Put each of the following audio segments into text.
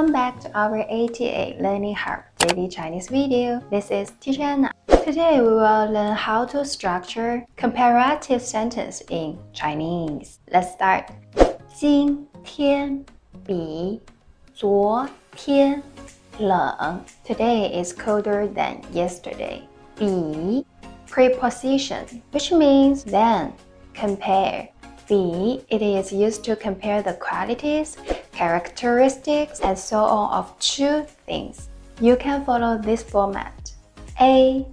Welcome back to our ATA Learning Hub Daily Chinese video. This is Teacher Anna. Today we will learn how to structure comparative sentence in Chinese. Let's start. 今天比昨天冷. Today is colder than yesterday. 比 preposition, which means than, compare. 比 it is used to compare the qualities characteristics, and so on of two things. You can follow this format A,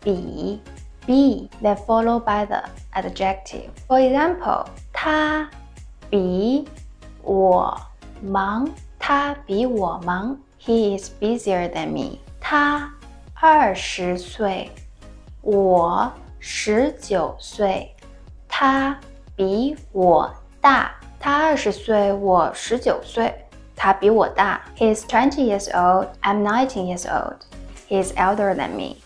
比, B, then followed by the adjective. For example, 他比我忙，他比我忙。He is busier than me. 他二十岁，我十九岁。他比我大。他二十岁，我十九岁。他比我大。He is twenty years old. I'm nineteen years old. He is elder than me.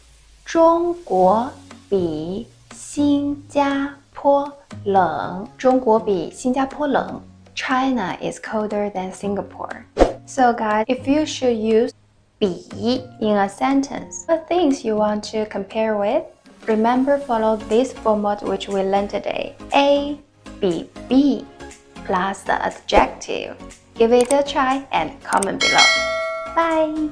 中国比新加坡冷。中国比新加坡冷。China is colder than Singapore. So, guys, if you should use 比 in a sentence, what things you want to compare with? Remember, follow this format which we learned today. A, 比, B plus the adjective. Give it a try and comment below. Bye!